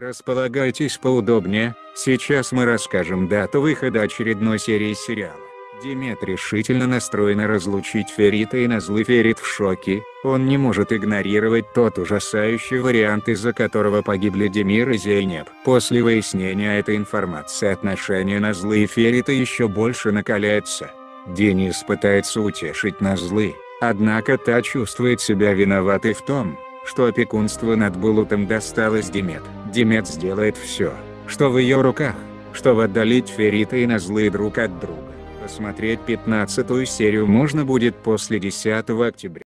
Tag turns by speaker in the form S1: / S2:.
S1: Располагайтесь поудобнее, сейчас мы расскажем дату выхода очередной серии сериала. Демет решительно настроена разлучить Ферита и Назлы Ферит в шоке, он не может игнорировать тот ужасающий вариант из-за которого погибли Демир и Зейнеп. После выяснения этой информации отношения Назлы и Ферита еще больше накаляются. Денис пытается утешить Назлы, однако та чувствует себя виноватой в том, что опекунство над Булутом досталось Демет. Демет сделает все, что в ее руках, чтобы отдалить Ферита и Назлы друг от друга. Посмотреть 15 серию можно будет после 10 октября.